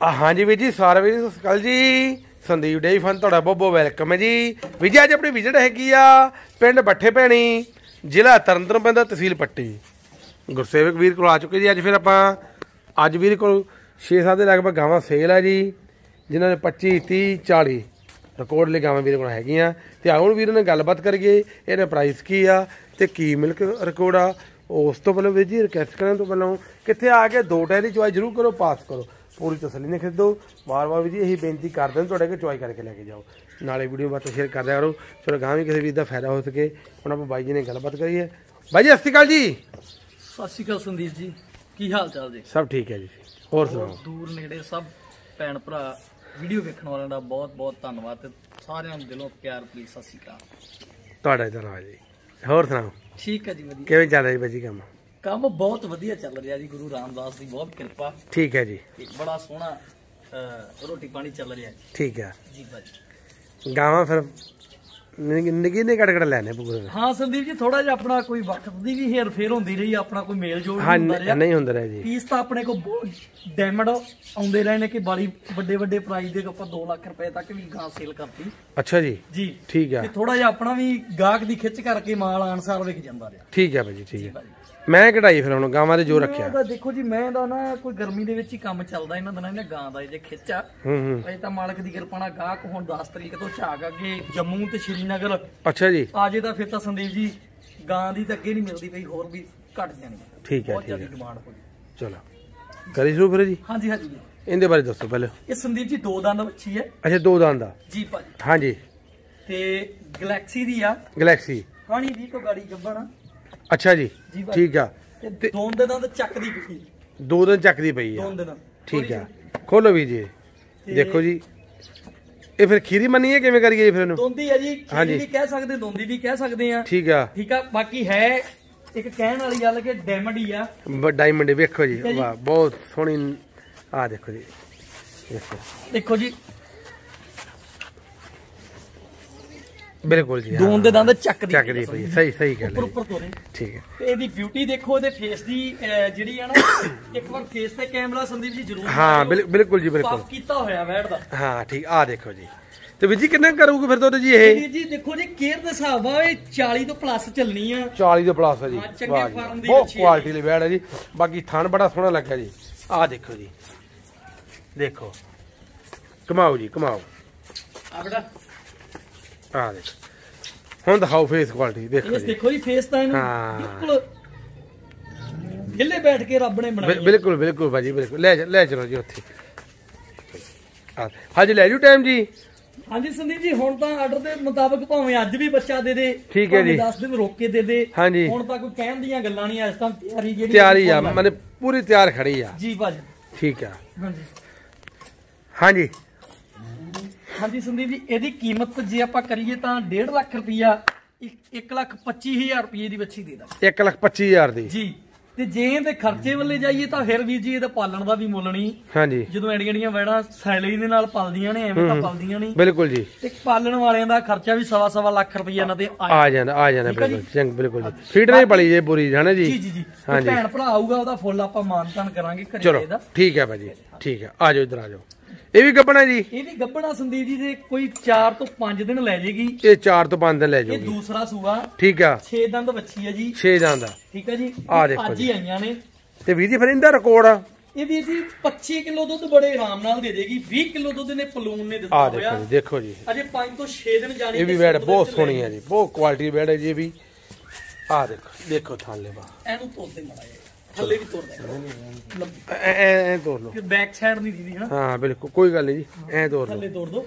ਹਾਂਜੀ ਵੀਰ ਜੀ, ਸਾਰੇ ਵੀਰ ਸਤਿ ਸ਼੍ਰੀ ਅਕਾਲ ਜੀ। ਸੰਦੀਪ ਡੇਈ ਫਨ, ਤੁਹਾਡਾ ਬਹੁਤ ਬਹੁਤ ਵੈਲਕਮ ਹੈ ਜੀ। ਵੀਰ ਜੀ, ਅੱਜ ਆਪਣੀ ਵਿਜ਼ਿਟ ਹੈਗੀ ਆ ਪਿੰਡ ਬੱਠੇ ਭੈਣੀ, ਜ਼ਿਲ੍ਹਾ ਤਰਨਤਾਰਨ ਪੈਂਦਾ ਤਹਿਸੀਲ ਪੱਟੀ। ਗੁਰਸੇਵਕ ਵੀਰ ਕੋਲ ਆ ਚੁੱਕੇ ਜੀ, ਅੱਜ ਫਿਰ ਆਪਾਂ, ਅੱਜ ਵੀਰ ਕੋਲ 6-7 ਦੇ ਲਗਭਗ ਗਾਵਾਂ ਸੇਲ ਆ ਜੀ, ਜਿਨ੍ਹਾਂ ਨੇ 25 30 40 ਰਿਕਾਰਡ ਲਈ ਗਾਵਾਂ ਵੀਰ ਕੋਲ ਹੈਗੀਆਂ। ਤੇ ਆਉਣ ਵੀਰ ਨਾਲ ਗੱਲਬਾਤ ਕਰੀਏ, ਇਹਦਾ ਪ੍ਰਾਈਸ ਕੀ ਆ ਤੇ ਕੀ ਮਿਲਕ ਰਿਕਾਰਡ ਆ। ਉਸ ਤੋਂ ਪਹਿਲਾਂ ਵੀਰ ਜੀ ਰਿਕਵੈਸਟ ਕਰਨ ਤੋਂ ਪਹਿਲਾਂ ਕਿੱਥੇ ਆ ਕੇ ਦੋ ਟਾਇਰ ਦੀ ਚੁਆਈ ਜ਼ਰੂਰ ਕਰੋ ਪਾਸ ਕਰੋ। ਪੂਰੀ ਤਸੱਲੀ ਨਾਲ ਖਰੀਦੋ ਵਾਰ-ਵਾਰ ਵੀ ਜੀ ਇਹੀ ਬੇਨਤੀ ਕਰਦੇ ਹਾਂ ਤੁਹਾਡੇ ਕਿ ਚੁਆਈ ਕਰਕੇ ਲੈ ਕੇ ਜਾਓ। ਨਾਲੇ ਵੀਡੀਓ ਬਾਤ ਸ਼ੇਅਰ ਕਰ ਦਿਆ ਕਰੋ ਚਲੋ ਗਾਂ ਵੀ ਕਿਸੇ ਵੀਰ ਦਾ ਫਾਇਦਾ ਹੋ ਸਕੇ। ਹੁਣ ਆਪਾਂ ਬਾਈ ਜੀ ਨੇ ਗੱਲਬਾਤ ਕਰੀਏ ਬਾਈ ਜੀ ਸਤਿ ਸ਼੍ਰੀ ਅਕਾਲ ਜੀ। ਸਤਿ ਸ਼੍ਰੀ ਅਕਾਲ ਸੰਦੀਪ ਜੀ। ਕੀ ਹਾਲ ਚਾਲ ਜੀ? ਸਭ ਠੀਕ ਹੈ ਜੀ। ਹੋਰ ਸੁਣਾਓ? ਦੂਰ ਨੇੜੇ ਸਭ ਭੈਣ ਭਰਾ ਵੀਡੀਓ ਵੇਖਣ ਵਾਲਿਆਂ ਦਾ ਬਹੁਤ ਬਹੁਤ ਧੰਨਵਾਦ ਤੇ ਸਾਰਿਆਂ ਨੂੰ ਦਿਲੋਂ ਪਿਆਰ ਭਰੀ ਸਤਿ ਸ਼੍ਰੀ ਅਕਾਲ। ਤੁਹਾਡਾ ਧੰਨਵਾਦ ਜੀ। ਹੋਰ ਸੁਣਾਓ? ਠੀਕ ਹੈ ਜੀ ਵਧੀਆ। ਕਿਵੇਂ ਚੱਲ ਰਿਹਾ ਜੀ ਬਾਈ ਜੀ ਕੰਮ? ਕੰਮ ਬਹੁਤ ਵਧੀਆ ਚੱਲ ਰਿਹਾ ਜੀ ਗੁਰੂ ਰਾਮਦਾਸ ਦੀ ਬਹੁਤ ਕਿਰਪਾ। ਠੀਕ ਹੈ ਜੀ। ਬੜਾ ਸੋਹਣਾ ਰੋਟੀ ਪਾਣੀ ਚੱਲ ਰਿਹਾ। ਠੀਕ ਹੈ। ਜੀ ਭਾਜੀ। ਗਾਵਾਂ ਫਿਰ ਨਿੱਕੀ ਨੇ ਕੜ ਕੜ ਲੈਣੇ ਪੂਰੇ ਹਾਂ ਸੰਦੀਪ ਜੀ ਥੋੜਾ ਜਿਹਾ ਆਪਣਾ ਕੋਈ ਵਕਤ ਦੀ ਵੀ ਹੇਰ ਫੇਰ ਹੁੰਦੀ ਰਹੀ ਆਪਣਾ ਕੋਈ ਮੇਲ ਜੋਲ ਹਾਂ ਨਹੀਂ ਹੁੰਦਾ ਰਿਹਾ। ਨਹੀਂ ਹੁੰਦਾ ਰਿਹਾ ਜੀ। ਫੀਸ ਤਾਂ ਆਪਣੇ ਕੋਲ ਬਹੁਤ ਡੈਮਡ ਆਉਂਦੇ ਰਹੇ ਨੇ ਕਿ ਬਾਲੀ ਵੱਡੇ ਵੱਡੇ ਪ੍ਰਾਈਸ ਦੇ ਆਪਾਂ 2 ਲੱਖ ਰੁਪਏ ਤੱਕ ਵੀ ਗਾਂ ਸੇਲ ਕਰਤੀ। ਅੱਛਾ ਜੀ। ਜੀ। ਠੀਕ ਹੈ ਤੇ ਥੋੜਾ ਜਿਹਾ ਆਪਣਾ ਵੀ ਗਾਹਕ ਦੀ ਖਿੱਚ ਕਰਕੇ ਮਾਲ ਆਨਸਾਰ ਵਿਕ ਜਾਂਦਾ ਰਿਹਾ। ਠੀਕ ਹੈ ਬਾਈ ਜੀ ਠੀਕ ਹੈ ਮੈਂ ਕਢਾਈ ਫਿਰ ਹੁਣ ਗਾਵਾਂ ਦੇ ਜੋ ਰੱਖਿਆ। ਤਾਂ ਦੇਖੋ ਜੀ ਮੈਂ ਦਾ ਨਾ ਕੋਈ ਗਰਮੀ ਦੇ ਵਿੱਚ ਹੀ ਕੰਮ ਚੱਲਦਾ ਇਹਨਾਂ ਦਿਨਾਂ ਇਹਨਾਂ ਗਾਂ ਦਾ ਜੇ ਖਿੱਚ ਆ। ਹੂੰ ਹੂੰ। ਅਜੇ ਤਾਂ ਮਾਲਕ ਦੀ ਕਿਰਪਾ ਨਾਲ ਗਾਹਕ ਹੁਣ 10 ਤਰੀਕ ਤੋਂ ਝਾਕ ਅੱਗੇ ਜੰਮੂ ਤੇ ਸ਼੍ਰੀਨਗਰ ਅੱਛਾ ਜੀ। ਆਜੇ ਤਾਂ ਫਿਰ ਤਾਂ ਸੰਦੀਪ ਜੀ ਗਾਂ ਦੀ ਤਾਂ ਅੱਗੇ ਨਹੀਂ ਮਿਲਦੀ ਪਈ ਹੋਰ ਵੀ ਘਟ ਜਾਣੀ। ਠੀਕ ਹੈ ਬਹੁਤ ਠੀਕ ਜ਼ਿਆਦਾ ਡਿਮਾਂਡ ਹੋ ਗਈ। ਚਲੋ। ਕਰੀ ਸ਼ੁਰੂ ਫਿਰ ਜੀ? ਹਾਂਜੀ ਹਾਂਜੀ। ਇਹਦੇ ਬਾਰੇ ਦੱਸੋ ਪਹਿਲੇ। ਇਹ ਸੰਦੀਪ ਜੀ ਦੋ ਦੰਦ ਵੱਛੀ ਹੈ। ਅੱਛਾ ਦੋ ਦੰਦ ਦਾ ਜੀ ਭਾਜੀ ਹਾਂਜੀ। ਤੇ ਗੈਲੈਕਸੀ ਦੀ ਆ। ਗੈਲੈਕਸੀ। ਹਾਣੀ ਦੀ ਕੋ ਗਾੜੀ ਗੱਬਣਾ ਅੱਛਾ ਜੀ। ਠੀਕ ਆ। ਤੇ ਦੋ ਦੇ ਦੰਦ ਚੱਕਦੀ ਪਈ ਦੋ ਦਿਨ ਚੱਕਦੀ ਪਈ ਆ। ਦੋ ਦੇ ਦੰਦ। ਠੀਕ ਆ। ਖੋਲੋ ਵੀ ਜੀ। ਦੇਖੋ ਜੀ। ਇਹ ਫਿਰ ਖੀਰੀ ਮੰਨੀ ਹੈ ਕਿਵੇਂ ਕਰੀਏ ਜੀ ਫਿਰ ਇਹਨੂੰ? ਦੋਂਦੀ ਹੈ ਜੀ। ਖੀਰੀ ਵੀ ਕਹਿ ਸਕਦੇ ਦੋਂਦੀ ਵੀ ਕਹਿ ਸਕਦੇ ਆ ਠੀਕ ਆ। ਠੀਕ ਆ ਬਾਕੀ ਹੈ ਇੱਕ ਕਹਿਣ ਵਾਲੀ ਗੱਲ ਕਿ ਡੈਮਡ ਹੀ ਆ। ਡਾਇਮੰਡ ਵੇਖੋ ਜੀ। ਵਾਹ ਬਹੁਤ ਸੋਹਣੀ ਆ ਦੇਖੋ ਜੀ ਦੇਖੋ ਜੀ ਬਿਲਕੁਲ ਜੀ। ਦੋਨ ਦੇ ਦੰਦ ਚੱਕਦੀ ਚੱਕਦੀ ਪਈ ਸਹੀ। ਸਹੀ ਗੱਲ ਹੈ ਉੱਪਰ ਤੋਰੇ। ਠੀਕ ਹੈ। ਤੇ ਇਹਦੀ ਬਿਊਟੀ ਦੇਖੋ ਇਹਦੇ ਫੇਸ ਦੀ ਜਿਹੜੀ ਆ ਨਾ ਇੱਕ ਵਾਰ ਫੇਸ ਤੇ ਕੈਮਰਾ ਸੰਦੀਪ ਜੀ ਜ਼ਰੂਰ ਹਾਂ ਬਿਲਕੁਲ ਜੀ ਬਿਲਕੁਲ। ਸਾਫ਼ ਕੀਤਾ ਹੋਇਆ ਵੈੜ ਦਾ। ਹਾਂ ਠੀਕ ਆ ਦੇਖੋ ਜੀ। ਤੇ ਵੀਰ ਜੀ ਕਿੰਨਾ ਕਰੂਗੇ ਫਿਰ ਦੁੱਧ ਜੀ ਇਹ? ਜੀ ਦੇਖੋ ਜੀ ਕੇਅਰ ਦੇ ਹਿਸਾਬ ਆ ਇਹ 40 ਤੋਂ ਪਲੱਸ ਚੱਲਣੀ ਆ। 40 ਦੇ ਪਲਾਸ ਹੈ ਜੀ ਚੰਗੇ ਫਾਰਮ ਦੀ ਬਹੁਤ ਕੁਆਲਿਟੀ ਲਈ ਬੈੜ ਹੈ ਜੀ। ਬਾਕੀ ਥਣ ਬੜਾ ਸੋਹਣਾ ਲੱਗਾ ਜੀ। ਆ ਦੇਖੋ ਜੀ। ਦੇਖੋ। ਕਮਾਓ ਜੀ ਕਮਾਓ। ਆ ਬੇਟਾ। ਆ ਦੇਖੋ। ਹੁਣ ਦਿਖਾਓ ਫੇਸ ਕੁਆਲਿਟੀ ਦੇਖੋ ਇਹ ਜੀ। ਦੇਖੋ ਜੀ ਫੇਸ ਤਾਂ ਇਹਨੂੰ ਹਾਂ। ਬਿਲਕੁਲ ਗਿੱਲੇ ਬੈਠ ਕੇ ਰੱਬ ਨੇ ਬਿਲ- ਬਣਾਈ ਬਿਲਕੁਲ ਬਿਲਕੁਲ ਭਾਜੀ ਬਿਲਕੁਲ। ਲੈ ਜਾ- ਲੈ ਚਲੋ ਜੀ ਉੱਥੇ। ਆ ਹਾਂਜੀ ਲੈ ਜੂ ਟਾਈਮ ਜੀ। ਹਾਂਜੀ ਸੰਦੀਪ ਜੀ ਹੁਣ ਤਾਂ ਆਰਡਰ ਦੇ ਮੁਤਾਬਕ ਭਾਵੇਂ ਅੱਜ ਵੀ ਬੱਚਾ ਦੇ ਦੇ ਠੀਕ ਹੈ ਜੀ। 10 ਦਿਨ ਰੋਕ ਕੇ ਦੇ ਦੇ। ਹਾਂਜੀ। ਹੁਣ ਤਾਂ ਕੋਈ ਕਹਿਣ ਦੀਆਂ ਗੱਲਾਂ ਨਹੀਂ ਇਸ ਤਾਂ ਤਿਆਰੀ ਜਿਹੜੀ ਤਿਆਰੀ ਆ ਮਨੇ ਪੂਰੀ ਤਿਆਰ ਖੜੀ ਆ। ਜੀ ਭਾਜੀ। ਠੀਕ ਆ। ਹਾਂਜੀ। ਹਾਂਜੀ। ਹਾਂਜੀ ਸੰਦੀਪ ਜੀ ਇਹਦੀ ਕੀਮਤ ਜੇ ਆਪਾਂ ਕਰੀਏ ਤਾਂ 1.5 ਲੱਖ ਰੁਪਈਆ 1 ਲੱਖ 25000 ਰੁਪਏ ਦੀ ਬੱਚੀ ਦੇ ਦਾਂ 1 ਲੱਖ 25000 ਦੀ। ਜੀ ਤੇ ਜੇ ਇਹਦੇ ਖਰਚੇ ਵੱਲੇ ਜਾਈਏ ਤਾਂ ਫਿਰ ਵੀ ਜੀ ਇਹਦਾ ਪਾਲਣ ਦਾ ਵੀ ਮੁੱਲ ਨਹੀਂ। ਹਾਂਜੀ। ਜਦੋਂ ਐਡੀਆਂ ਐਡੀਆਂ ਵੈੜਾਂ ਸੈਲਰੀ ਦੇ ਨਾਲ ਪਲਦੀਆਂ ਨੇ ਐਵੇਂ ਤਾਂ ਪਲਦੀਆਂ ਨਹੀਂ। ਬਿਲਕੁਲ ਜੀ। ਤੇ ਪਾਲਣ ਵਾਲਿਆਂ ਦਾ ਖਰਚਾ ਵੀ ਸਵਾ ਸਵਾ ਲੱਖ ਰੁਪਈਆ ਇਹਨਾਂ ਤੇ ਆ ਜਾਣਾ। ਆ ਜਾਣਾ ਠੀਕ ਆ ਜੀ। ਬਿਲਕੁਲ ਚੰਗ ਬਿਲਕੁਲ ਜੀ। ਫੀਡ ਨਹੀਂ ਪਲੀ ਜੇ ਪੂਰੀ ਨਾ ਜੀ? ਜੀ ਜੀ ਜੀ। ਭੈਣ ਭਰਾ ਆਊਗਾ ਉਹਦਾ ਫੁੱਲ ਆਪਾਂ ਮਾਨਤਾਨ ਕਰਾਂਗੇ ਘਰੇ ਚਲੋ ਇਹਦਾ। ਠੀਕ ਹੈ ਭਾਜੀ ਠੀਕ ਹੈ। ਆ ਜਾਓ ਇਧਰ ਆ ਜਾਓ। ਇਹ ਵੀ ਗੱਬਣਾ ਜੀ। ਇਹ ਵੀ ਗੱਬਣਾ ਸੰਦੀਪ ਜੀ ਦੇ ਕੋਈ 4 ਤੋਂ 5 ਦਿਨ ਲੈ ਜੇਗੀ। ਇਹ 4 ਤੋਂ 5 ਦਿਨ ਲੈ ਇਹ ਜਾਓਗੀ ਦੂਸਰਾ ਸੂਆ। ਠੀਕ ਆ। 6 ਦੰਦ ਬੱਚੀ ਹੈ ਜੀ। 6 ਦਾਂ ਦਾ ਠੀਕ ਹੈ ਜੀ। ਆਹ ਦੇਖੋ ਅੱਜ ਹੀ ਆਈਆਂ ਨੇ। ਤੇ ਵੀਰ ਜੀ ਫਿਰ ਇਹਦਾ ਰਿਕਾਰਡ ਆ। ਇਹ ਵੀ ਜੀ 25 ਕਿਲੋ ਦੁੱਧ ਬੜੇ ਆਰਾਮ ਨਾਲ ਦੇ ਦੇਗੀ। 20 ਕਿਲੋ ਦੁੱਧ ਨੇ ਪਲੂਨ ਨੇ ਦਿੱਤਾ ਆ ਹੋਇਆ। ਦੇਖੋ ਜੀ ਦੇਖੋ ਜੀ। ਅਜੇ 5 ਤੋਂ 6 ਦਿਨ ਜਾਣੀ ਇਹ ਵੀ ਬੈਡ ਬਹੁਤ ਸੋਹਣੀ ਹੈ ਜੀ। ਬਹੁਤ ਕੁਆਲਿਟੀ ਬੈਡ ਹੈ ਜੀ ਇਹ ਵੀ। ਆ ਦੇਖੋ ਦੇਖੋ ਥਾਂ ਲੈ ਬਾ ਇਹਨੂੰ ਤੋੜਦੇ ਮਾੜਾ ਥੱਲੇ ਵੀ ਐ ਐ ਐ ਤੋੜ ਲਓ। ਫਿਰ ਬੈਕ ਸਾਈਡ ਨਹੀਂ ਦੀਦੀ ਹਨਾ ਹਾਂ ਬਿਲਕੁਲ ਕੋਈ ਗੱਲ ਨਹੀਂ ਜੀ ਐ ਤੋੜ ਲਓ। ਥੱਲੇ ਤੋੜ ਦੋ।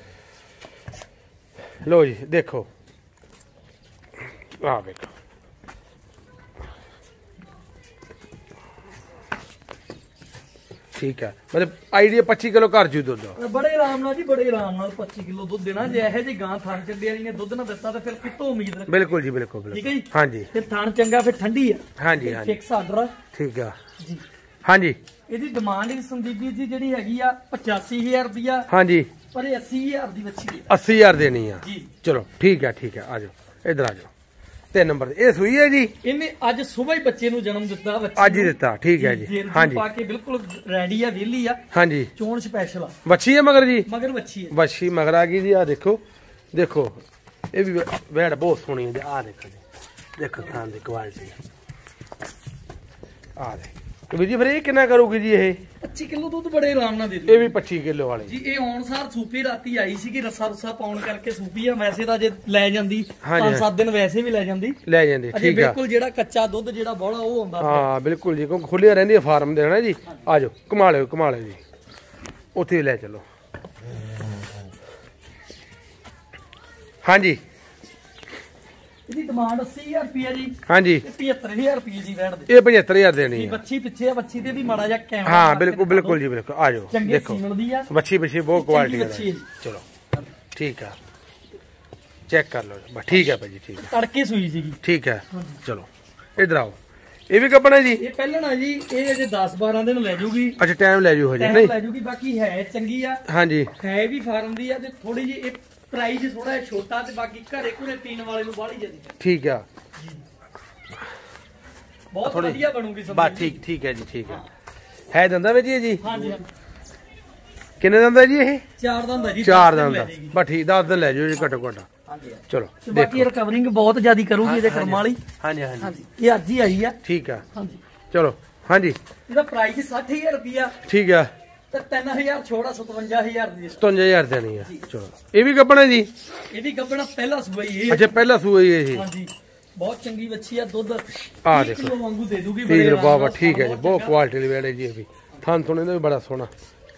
ਲਓ ਜੀ ਦੇਖੋ। ਆ ਵੇਖੋ। ਠੀਕ ਹੈ। ਮਤਲਬ ਆਈਡੀਆ 25 ਕਿਲੋ ਘਰ ਜੂ ਦੁੱਧ। ਬੜੇ ਆਰਾਮ ਨਾਲ ਜੀ ਬੜੇ ਆਰਾਮ ਨਾਲ 25 ਕਿਲੋ ਦੁੱਧ ਦੇਣਾ। ਜੇ ਇਹੋ ਜੀ ਗਾਂ ਥਣ ਚੱਡੇ ਵਾਲੀ ਨੇ ਦੁੱਧ ਨਾ ਦਿੱਤਾ ਤਾਂ ਫਿਰ ਕਿਤੋਂ ਉਮੀਦ ਰੱਖ? ਬਿਲਕੁਲ ਜੀ ਬਿਲਕੁਲ ਠੀਕ ਹੈ ਜੀ? ਹਾਂਜੀ। ਤੇ ਥਣ ਚੰਗਾ ਫਿਰ ਠੰਡੀ ਆ। ਹਾਂਜੀ ਹਾਂਜੀ। ਫਿਕਸ ਆਰਡਰ ਠੀਕ ਆ। ਜੀ। ਹਾਂਜੀ। ਇਹਦੀ ਡਿਮਾਂਡ ਇਸ ਸੰਦੀਪ ਜੀ ਜਿਹੜੀ ਹੈਗੀ ਆ 85000 ਰੁਪਿਆ ਹਾਂਜੀ। ਪਰ 80000 ਦੀ ਬੱਚੀ ਆ 80000 ਦੇਣੀ ਆ। ਚਲੋ ਠੀਕ ਆ ਠੀਕ ਆ ਆਜੋ ਇਧਰ ਆਜੋ 3 ਨੰਬਰ ਇਹ ਸੂਈ ਹੈ ਜੀ? ਇਹਨੇ ਅੱਜ ਸਵੇਰ ਹੀ ਬੱਚੇ ਨੂੰ ਜਨਮ ਦਿੱਤਾ ਬੱਚੇ ਅੱਜ ਹੀ ਦਿੱਤਾ ਠੀਕ ਹੈ ਜੀ। ਹਾਂਜੀ। ਪਾ ਕੇ ਬਿਲਕੁਲ ਰੈਡੀ ਆ ਵਿਹਲੀ ਆ। ਹਾਂਜੀ। ਚੋਣ ਸਪੈਸ਼ਲ ਆ। ਬੱਚੀ ਹੈ ਮਗਰ ਜੀ? ਮਗਰ ਬੱਚੀ ਹੈ। ਬੱਚੀ ਮਗਰ ਆ ਗਈ ਜੀ ਆ ਦੇਖੋ। ਦੇਖੋ ਇਹ ਵੀ ਵੈੜ ਬਹੁਤ ਸੋਹਣੀ ਹੈ ਆ ਦੇਖੋ ਜੀ। ਦੇਖੋ ਖਾਨ ਦੀ ਕੁਆਲਿਟੀ ਆ ਦੇਖੋ। ਤੇ ਵੀਰ ਜੀ ਫਿਰ ਇਹ ਕਿੰਨਾ ਕਰੂਗੀ ਜੀ ਇਹ? 25 ਕਿਲੋ ਦੁੱਧ ਬੜੇ ਆਰਾਮ ਨਾਲ ਦੇ ਇਹ ਦੂ ਵੀ 25 ਕਿਲੋ ਵਾਲੀ। ਜੀ ਇਹ ਆਉਣਸਾਰ ਸੂਪੀ ਰਾਤੀ ਆਈ ਸੀਗੀ ਰੱਸਾ ਰੁੱਸਾ ਪਾਉਣ ਕਰਕੇ ਸੂਪੀ ਆ ਵੈਸੇ ਤਾਂ ਜੇ ਲੈ ਜਾਂਦੀ ਹਾਂਜੀ, 5-7 ਦਿਨ ਵੈਸੇ ਵੀ ਲੈ ਜਾਂਦੀ। ਲੈ ਜਾਂਦੇ ਠੀਕ ਆ। ਬਿਲਕੁਲ ਜਿਹੜਾ ਕੱਚਾ ਦੁੱਧ ਜਿਹੜਾ ਬੋਲਾ ਉਹ ਆਉਂਦਾ ਹਾਂ ਬਿਲਕੁਲ ਜੀ ਕਿਉਂਕਿ ਖੁੱਲੀਆਂ ਰਹਿੰਦੀਆਂ ਫਾਰਮ ਦੇ ਹਨਾ ਜੀ? ਆ ਜਾਓ ਕਮਾ ਲਿਓ ਕਮਾ ਲਿਓ ਜੀ। ਉੱਥੇ ਲੈ ਚਲੋ। ਹਾਂਜੀ। ਇਹਦੀ ਡਿਮਾਂਡ 80000 ਰੁਪਿਆ ਜੀ ਹਾਂਜੀ। ਤੇ 75000 ਰੁਪਏ ਦੀ ਵੈਣ ਦੇ। ਇਹ 75000 ਦੇਣੀ ਇਹ ਹੈ ਬੱਚੀ ਪਿੱਛੇ ਆ ਬੱਚੀ ਤੇ ਵੀ ਮਾੜਾ ਜਿਹਾ ਕੈਮਰਾ ਹਾਂ ਬਿਲਕੁਲ ਬਿਲਕੁਲ। ਜੀ ਬਿਲਕੁਲ। ਆ ਜਾਓ ਦੇਖੋ। ਦੀ ਬੱਚੀ ਬੱਚੀ ਬਹੁਤ ਕੁਆਲਿਟੀ ਦਾ ਹੈ ਚਲੋ ਠੀਕ ਆ। ਚੈੱਕ ਕਰ ਲਓ ਬਸ ਠੀਕ ਹੈ ਭਾਜੀ ਠੀਕ ਹੈ ਤੜਕੇ ਸੂਈ ਸੀਗੀ। ਠੀਕ ਹੈ ਚਲੋ ਇਧਰ ਆਓ। ਇਹ ਵੀ ਕੱਪਣਾ ਜੀ? ਇਹ ਪਹਿਲਣਾ ਜੀ ਇਹ ਅਜੇ 10 12 ਦਿਨ ਲੈ ਜੂਗੀ। ਅੱਛਾ ਟਾਈਮ ਲੈ ਜੂ ਹਜੇ ਟਾਈਮ ਨਹੀਂ? ਲੈ ਜੂਗੀ ਬਾਕੀ ਹੈ ਚੰਗੀ ਆ। ਹਾਂਜੀ। ਹੈ ਵੀ ਫਾਰਮ ਦੀ ਆ ਤੇ ਥੋੜੀ ਜੀ ਇਹ ਪ੍ਰਾਈਸ ਥੋੜਾ ਜਿਹਾ ਛੋਟਾ ਤੇ ਬਾਕੀ ਘਰੇ ਘੁਰੇ ਪੀਣ ਵਾਲੇ ਨੂੰ ਬਾਹਲੀ ਜਾਂਦੀ ਠੀਕ ਆ। ਬਹੁਤ ਵਧੀਆ ਬਣੂਗੀ ਸਬਜ਼ੀ ਬਸ ਠੀਕ ਠੀਕ ਹੈ ਜੀ ਠੀਕ ਹੈ। ਹੈ ਦੰਦਾ ਵਿੱਚ ਜੀ? ਹਾਂਜੀ। ਕਿੰਨੇ ਦੰਦਾ ਜੀ ਇਹ? ਚਾਰ ਦਾ ਹੁੰਦਾ ਜੀ ਚਾਰ ਦੰਦਾ। ਬਸ ਠੀਕ 10 ਦਿਨ ਲੈ ਜਾਓ ਜੀ ਘੱਟੋ ਘੱਟ। ਹਾਂਜੀ। ਚਲੋ ਤੇ ਬਾਕੀ ਰਿਕਵਰਿੰਗ ਬਹੁਤ ਜ਼ਿਆਦੀ ਕਰੂਗੀ ਇਹਦੇ ਕਰਮ ਵਾਲੀ। ਹਾਂਜੀ ਹਾਂਜੀ। ਹਾਂਜੀ ਇਹ ਅੱਜ ਹੀ ਆਈ ਆ। ਠੀਕ ਆ। ਹਾਂਜੀ। ਚਲੋ ਹਾਂਜੀ। ਇਹਦਾ ਪ੍ਰਾਈਸ 60000 ਰੁਪਿਆ ਠੀਕ ਆ। ਤੇ 3000 ਛੋੜਾ 57000 ਦੀ 57000 ਦੇਣੀ ਆ। ਚਲੋ। ਇਹ ਵੀ ਕੱਪਣਾ ਜੀ? ਇਹਦੀ ਗੱਬਣਾ ਪਹਿਲਾ ਸੂਆ ਹੀ ਇਹ। ਅੱਛਾ ਪਹਿਲਾ ਹੀ ਇਹ। ਜੀ ਹਾਂਜੀ। ਬਹੁਤ ਚੰਗੀ ਬੱਚੀ ਆ ਦੁੱਧ ਆ 30 ਦੇਖੋ। ਕਿਲੋ ਵਾਂਗੂ ਦੇ ਦੂਗੀ ਹੈ ਆਰਾਮ ਬਾਬਾ ਠੀਕ ਹੈ ਜੀ। ਬਹੁਤ। ਕੁਆਲਿਟੀ ਦੀ ਵੇੜੇ ਜੀ ਇਹ ਵੀ। ਥਾਂ ਥੁਣੇ ਦਾ ਵੀ ਬੜਾ ਸੋਹਣਾ।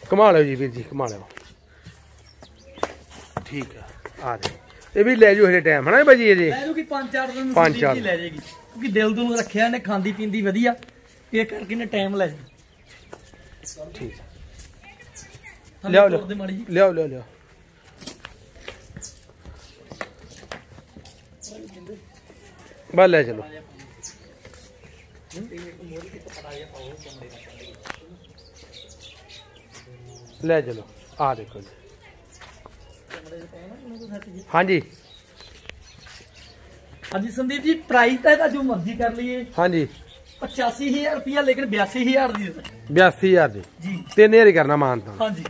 ਕਮਾ ਲਿਓ ਜੀ ਵੀਰ ਜੀ ਕਮਾ ਲਿਓ। ਠੀਕ ਆ ਆ ਦੇ। ਇਹ ਵੀ ਲੈ ਜਾਓ ਹਜੇ ਟਾਈਮ ਹਨਾ ਭਾਜੀ ਇਹ ਜੀ? ਲੈ ਜੂਗੀ 5-4 ਦਿਨ ਪੰਜ ਚਾਰ। ਜੀ ਲੈ ਜਾਏਗੀ ਕਿਉਂਕਿ ਦਿਲ ਦੁਲ ਰੱਖਿਆ ਨੇ ਖਾਂਦੀ ਪੀਂਦੀ ਵਧੀਆ। ਇਹ ਕਰਕੇ ਨੇ ਟਾਈਮ ਲੈ ਜੀ। ਠੀਕ। ਲਿਆਓ, ਲਿਆਓ। ਲਿਆਓ ਲਿਆਓ ਲਿਆਓ। ਲੈ ਚਲੋ। ਲੈ ਚਲੋ ਆ ਦੇਖੋ ਜੀ। ਹਾਂਜੀ। ਹਾਂਜੀ ਸੰਦੀਪ ਜੀ ਪ੍ਰਾਈਸ ਤਾਂ ਇਹਦਾ ਜੋ ਮਰਜ਼ੀ ਕਰ ਲਈਏ। ਹਾਂਜੀ। 85000 ਰੁਪਿਆ ਲੇਕਿਨ 82000 ਦੀ ਦੇ ਦਿਓ। 82000 ਦੀ। ਜੀ। ਤਿੰਨ ਹਜ਼ਾਰ ਹੀ ਕਰਨਾ ਮਾਨਤਾ ਹਾਂਜੀ।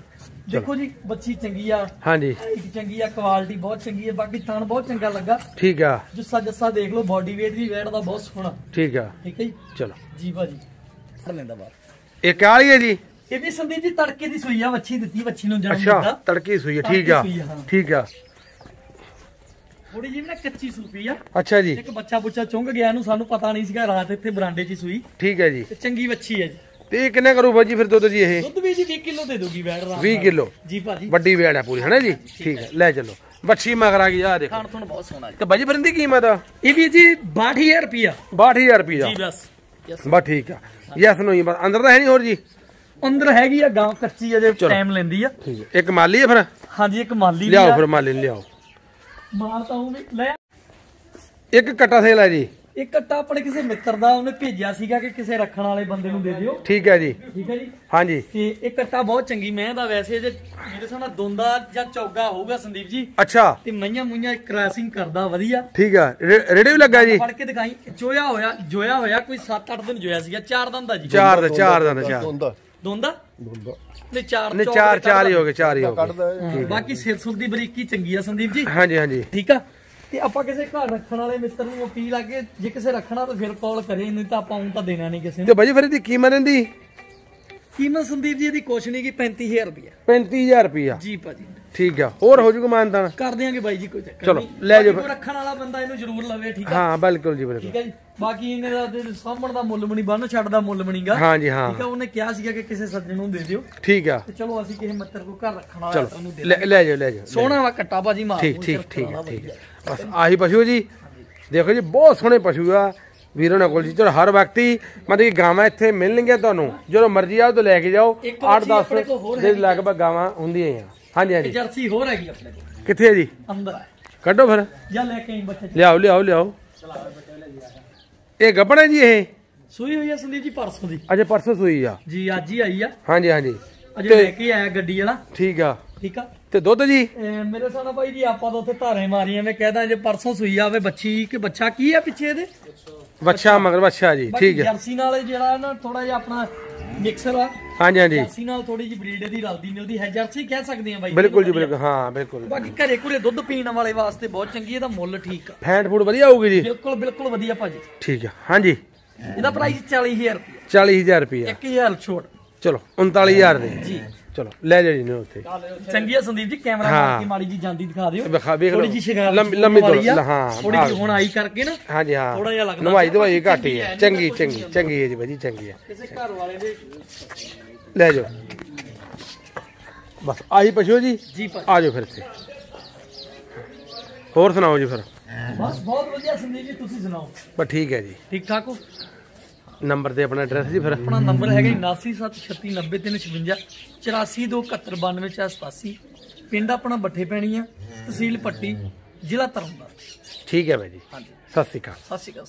ਦੇਖੋ ਜੀ ਬੱਚੀ ਚੰਗੀ ਆ। ਹਾਂਜੀ। ਚੰਗੀ ਆ ਕੁਆਲਿਟੀ ਬਹੁਤ ਚੰਗੀ ਆ ਬਾਕੀ ਥਣ ਬਹੁਤ ਚੰਗਾ ਲੱਗਾ। ਠੀਕ ਆ। ਜੁੱਸਾ ਜੱਸਾ ਦੇਖ ਲਓ ਬਾਡੀ weight ਵੀ ਵੈਟ ਦਾ ਬਹੁਤ ਸੋਹਣਾ। ਠੀਕ ਆ। ਠੀਕ ਹੈ ਜੀ? ਚਲੋ। ਜੀ ਭਾਜੀ। ਫੜ ਲੈਂਦਾ ਬਾਹਰ। ਇਹ ਕਾਲੀ ਹੈ ਜੀ? ਇਹ ਵੀ ਸੰਦੀਪ ਜੀ ਤੜਕੇ ਦੀ ਸੂਈ ਆ ਵੱਛੀ ਦਿੱਤੀ ਵੱਛੀ ਨੂੰ ਜਨਮ ਅੱਛਾ ਦਿੱਤਾ। ਤੜਕੀ ਸੂਈ ਹੈ ਠੀਕ ਆ। ਆ। ਠੀਕ ਆ। ਥੋੜੀ ਜਿਹੀ ਨਾ ਕੱਚੀ ਸੂਪੀ ਆ। ਅੱਛਾ ਜੀ। ਇੱਕ ਬੱਚਾ ਬੁੱਚਾ ਚੁੰਗ ਗਿਆ ਇਹਨੂੰ ਸਾਨੂੰ ਪਤਾ ਨਹੀਂ ਸੀਗਾ ਰਾਤ ਇੱਥੇ ਬਰਾਂਡੇ 'ਚ ਹੀ ਸੂਈ। ਠੀਕ ਹੈ ਜੀ। ਤੇ ਚੰਗੀ ਵੱਛੀ ਹੈ ਜੀ। ਤੇ ਇਹ ਕਿੰਨਾ ਕਰੂ ਬਾਜੀ ਫਿਰ ਦੁੱਧ ਜੀ ਇਹ? ਦੁੱਧ ਵੀ ਜੀ 20 ਕਿਲੋ ਦੇ ਦੂਗੀ ਵੈੜ ਰਾਤ 20 ਨਾਲ। ਕਿਲੋ। ਜੀ ਭਾਜੀ। ਵੱਡੀ ਵੇੜ ਹੈ ਪੂਰੀ ਹੈ ਨਾ ਜੀ ਠੀਕ ਹੈ ਲੈ ਚੱਲੋ। ਬੱਚੀ ਮਗਰ ਆ ਗਈ ਆ ਦੇਖੋ। ਖਾਣ ਤੋਂ ਬਹੁਤ ਸੋਹਣਾ ਜੀ। ਤੇ ਬਾਜੀ ਫਿਰ ਕੀਮਤ? ਆ ਇਹ ਵੀ ਜੀ 62000 ਰੁਪਿਆ 62000 ਰੁਪਇਆ ਜੀ ਬਸ। ਯਸ ਬਸ ਠੀਕ ਆ। ਯਸ ਨੂੰ ਹੀ ਬਸ। ਅੰਦਰ ਤਾਂ ਹੈ ਨਹੀਂ ਹੋਰ ਜੀ? ਅੰਦਰ ਹੈਗੀ ਆ ਗਾਂ ਕੱਚੀ ਅਜੇ। ਟਾਈਮ ਲੈਂਦੀ ਆ। ਠੀਕ ਹੈ। ਇੱਕ ਮਾਲੀ ਹੈ ਫਿਰ? ਹਾਂਜੀ ਇੱਕ ਮਾਲੀ ਵੀ ਲਿਆਓ ਆ ਫਿਰ ਮਾਲੀ ਲਿਆਓ। ਮਾਲ ਤਾਂ ਉਹ ਵੀ ਲੈ। ਇੱਕ ਕਟਾ ਸੇਲ ਹੈ ਜੀ। ਇੱਕ ਕੱਟਾ ਆਪਣੇ ਕਿਸੇ ਮਿੱਤਰ ਦਾ ਉਹਨੇ ਭੇਜਿਆ ਸੀਗਾ ਕਿ ਕਿਸੇ ਰੱਖਣ ਵਾਲੇ ਬੰਦੇ ਨੂੰ ਦੇ ਦਿਓ। ਠੀਕ ਹੈ ਜੀ। ਠੀਕ ਹੈ ਜੀ? ਹਾਂਜੀ। ਤੇ ਇਹ ਕੱਟਾ ਬਹੁਤ ਚੰਗੀ ਮੈਂ ਦਾ ਵੈਸੇ ਜੇ ਮੇਰੇ ਸਾਹਮਣੇ ਦੋਂਦਾ ਜਾਂ ਚੌਗਾ ਹੋਊਗਾ ਸੰਦੀਪ ਜੀ। ਅੱਛਾ। ਤੇ ਮਈਆਂ ਮੁਈਆਂ ਕ੍ਰਾਸਿੰਗ ਕਰਦਾ ਵਧੀਆ। ਠੀਕ ਆ। ਰੇੜੇ ਵੀ ਲੱਗਾ ਜੀ? ਫੜ ਕੇ ਦਿਖਾਈ। ਜੋਇਆ ਹੋਇਆ ਜੋਇਆ ਹੋਇਆ ਕੋਈ 7-8 ਦਿਨ ਜੋਇਆ ਸੀਗਾ। ਚਾਰ ਦਿਨ ਦਾ ਜੀ। ਚਾਰ ਦਾ ਚਾਰ ਦਾ ਚਾਰ। ਦੋਂਦਾ। ਦੋਂਦਾ? ਦੋਂਦਾ। ਨਹੀਂ ਚਾਰ ਨੇ ਚਾਰ ਚਾਰ ਹੀ। ਹੋ ਗਏ ਚਾਰ ਹੀ ਹੋ ਗਏ। ਬਾਕੀ ਸਿਰ ਸੁਰ ਦੀ ਬਰੀਕੀ ਚੰਗੀ ਆ ਸੰਦੀਪ ਜੀ। ਹਾਂਜੀ ਹਾਂਜੀ। ਠੀਕ ਆ? ਤੇ ਆਪਾਂ ਕਿਸੇ ਘਰ ਰੱਖਣ ਵਾਲੇ ਮਿੱਤਰ ਨੂੰ ਅਪੀਲ ਆ ਕਿ ਜੇ ਕਿਸੇ ਰੱਖਣਾ ਤਾਂ ਫਿਰ ਕਾਲ ਕਰੇ ਨਹੀਂ ਤਾਂ ਆਪਾਂ ਉਹ ਤਾਂ ਦੇਣਾ ਨਹੀਂ ਕਿਸੇ ਤੇ ਨੂੰ ਬਾਜੀ ਫਿਰ ਇਹਦੀ ਕੀਮਤ ਰਹਿੰਦੀ ਕੀਮਤ ਸੰਦੀਪ ਜੀ ਇਹਦੀ ਕੁਛ ਨਹੀਂ ਕਿ 35000 ਰੁਪਇਆ। 35000 ਰੁਪਇਆ। ਜੀ ਭਾਜੀ। ਠੀਕ ਆ ਹੋਰ ਹੋ ਜੂਗਾ ਮਾਨਤਾਨ ਕਰ ਦਿਆਂਗੇ ਬਾਈ ਜੀ ਕੋਈ ਚੱਕਰ ਚਲੋ, ਲੈ ਜਾਓ ਕੋਈ ਰੱਖਣ ਵਾਲਾ ਬੰਦਾ ਇਹਨੂੰ ਜ਼ਰੂਰ ਲਵੇ ਠੀਕ ਆ? ਹਾਂ ਬਿਲਕੁਲ ਜੀ ਬਿਲਕੁਲ। ਠੀਕ ਹੈ ਜੀ। ਬਾਕੀ ਇਹਨੇ ਦਾ ਸਾਹਮਣ ਦਾ ਮੁੱਲ ਬਣੀ ਬੰਨ ਛੱਡਦਾ ਮੁੱਲ ਬਣੀਗਾ ਹਾਂਜੀ ਹਾਂ ਠੀਕ ਆ ਉਹਨੇ ਕਿਹਾ ਸੀਗਾ ਕਿ ਕਿਸੇ ਸੱਜਣ ਨੂੰ ਦੇ ਦਿਓ। ਠੀਕ ਆ। ਤੇ ਚਲੋ ਅਸੀਂ ਕਿਸੇ ਮਿੱਤਰ ਕੋ ਘਰ ਰੱਖਣ ਵਾਲਾ ਚਲੋ ਉਹਨੂੰ ਦੇ ਲੈ ਲੈ ਜਾਓ ਲੈ ਜਾਓ। ਸੋਹਣਾ ਵਾ ਕੱਟਾ ਭਾਜੀ ਮਾਰ ਠੀਕ ਠੀਕ ਠੀਕ। ਬਸ ਆਹੀ ਪਸ਼ੂ ਜੀ। ਦੇਖੋ ਜੀ ਬਹੁਤ ਸੋਹਣੇ ਪਸ਼ੂ ਆ। ਵੀਰਾਂ ਨਾਲ ਕੋਲ ਜੀ ਚਲੋ ਹਰ ਵਕਤੀ ਮਤਲਬ ਕਿ ਗਾਵਾਂ ਇੱਥੇ ਮਿਲਣਗੀਆਂ ਤੁਹਾਨੂੰ। ਜਦੋਂ ਮਰਜ਼ੀ ਆਓ ਤਾਂ ਲੈ ਕੇ ਜਾਓ। ਇੱਕ 8 ਬੱਚੀ ਆਪਣੇ ਕੋਲ 10 ਹੋਰ ਦੇ। ਲਗਭਗ ਗਾਵਾਂ ਹੁੰਦੀਆਂ ਹੀ ਆ। ਹਾਂਜੀ ਹਾਂਜੀ। ਜਰਸੀ ਹੋਰ ਹੈਗੀ ਆਪਣੇ ਕੋਲ। ਕਿੱਥੇ ਹੈ ਜੀ? ਅੰਦਰ ਆ। ਕੱਢੋ ਫਿਰ। ਜਾਂ ਲੈ ਕੇ ਆਈ ਬੱਚੇ ਲਿਆਓ ਲਿਆਓ ਲਿਆਓ। ਇਹ ਗੱਬਣ ਹੈ ਜੀ ਇਹ? ਸੂਈ ਹੋਈ ਆ ਸੰਦੀਪ ਜੀ ਪਰਸੋਂ ਦੀ। ਅਜੇ ਪਰਸੋਂ ਸੂਈ ਆ। ਜੀ ਅੱਜ ਹੀ ਆਈ ਆ। ਹਾਂਜੀ ਹਾਂਜੀ। ਅਜੇ ਲੈ ਕੇ ਆਇਆ ਗੱਡੀ ਵਾਲਾ। ਠੀਕ ਆ। ਠੀਕ ਆ? ਤੇ ਦੁੱਧ ਜੀ? ਮੇਰੇ ਸਾਨਾ ਭਾਈ ਜੀ ਆਪਾਂ ਤਾਂ ਉੱਥੇ ਧਾਰੇ ਮਾਰੀਆਂ ਮੈਂ ਕਹਿੰਦਾ ਜੇ ਪਰਸੋਂ ਸੂਈ ਆਵੇ ਬੱਚੀ ਕਿ ਬੱਚਾ ਕੀ ਆ ਪਿੱਛੇ ਇਹਦੇ? ਵੱਛਾ ਮਗਰ ਵੱਛਾ ਜੀ ਠੀਕ ਹੈ ਜਰਸੀ ਨਾਲ ਜਿਹੜਾ ਨਾ ਥੋੜਾ ਜਿਹਾ ਆਪਣਾ ਮਿਕਸਰ ਆ। ਹਾਂਜੀ ਹਾਂਜੀ। ਜਰਸੀ ਨਾਲ ਥੋੜੀ ਜਿਹੀ ਬਰੀਡ ਦੀ ਰਲਦੀ ਮਿਲਦੀ ਹੈ ਜਰਸੀ ਕਹਿ ਸਕਦੇ ਆ ਬਾਈ ਬਿਲਕੁਲ ਜੀ ਬਿਲਕੁਲ ਹਾਂ ਬਿਲਕੁਲ। ਬਾਕੀ ਘਰੇ ਘੁਰੇ ਦੁੱਧ ਪੀਣ ਵਾਲੇ ਵਾਸਤੇ ਬਹੁਤ ਚੰਗੀ ਇਹਦਾ ਮੁੱਲ ਠੀਕ ਆ। ਫੈਂਟ ਫੂਡ ਵਧੀਆ ਹੋਊਗੀ ਜੀ? ਬਿਲਕੁਲ ਬਿਲਕੁਲ ਵਧੀਆ ਭਾਜੀ। ਠੀਕ ਆ ਹਾਂਜੀ। ਇਹਦਾ ਪ੍ਰਾਈਸ 40000 ਰੁਪਏ 40000 ਰੁਪਏ 1000 ਛੋਟ। ਚਲੋ 39000 ਦੇ। ਜੀ। ਚਲੋ ਲੈ ਜੀ ਨੇ ਉੱਥੇ। ਚੰਗੀ ਆ ਸੰਦੀਪ ਜੀ ਕੈਮਰਾ। ਮਾਰ ਕੇ ਮਾੜੀ ਜੀ ਜਾਂਦੀ ਦਿਖਾ ਦਿਓ। ਵਿਖਾ- ਵੇਖ। ਥੋੜੀ ਜੀ ਸ਼ਿਕਾਰ ਲੰਮੀ- ਤੋਂ- ਹਾਂ, ਥੋੜੀ। ਜੀ ਹੁਣ ਆਈ ਕਰਕੇ ਨਾ ਹਾਂਜੀ ਹਾਂ। ਥੋੜ੍ਹਾ ਜਿਹਾ ਲੱਗਦਾ ਨਵਾਈ ਦਵਾਈ ਘੱਟ ਹੀ ਹੈ। ਚੰਗੀ ਚੰਗੀ ਚੰਗੀ ਹੈ ਜੀ ਭਾਜੀ ਚੰਗੀ ਹੈ। ਕਿਸੇ ਘਰ ਵਾਲੇ ਦੇ ਲੈ ਜਾਓ। ਬਸ ਆਹੀ ਪਸ਼ੂ ਜੀ। ਜੀ ਆ ਜਾਓ ਫਿਰ ਇੱਥੇ। ਹੋਰ ਸੁਣਾਓ ਜੀ ਫਿਰ? ਬਸ ਬਹੁਤ ਵਧੀਆ ਸੰਦੀਪ ਜੀ ਤੁਸੀਂ ਸੁਣਾਓ। ਬਸ ਠੀਕ ਹੈ ਜੀ। ਠੀਕ ਠਾਕ ਹੋ? ਨੰਬਰ ਤੇ ਆਪਣਾ ਐਡਰੈਸ ਜੀ ਫਿਰ। ਆਪਣਾ ਨੰਬਰ ਹੈਗਾ 7976390356 8429929487 ਪਿੰਡ ਆਪਣਾ ਬੱਠੇ ਪੈਣੀ ਆ ਤਹਿਸੀਲ ਪੱਟੀ ਜ਼ਿਲ੍ਹਾ ਤਰਨਤਾਰਨ। ਠੀਕ ਹੈ ਭਾਈ ਜੀ। ਹਾਂਜੀ। ਸਤਿ ਸ਼੍ਰੀ ਅਕਾਲ। ਸਤਿ ਸ਼੍ਰੀ ਅਕਾਲ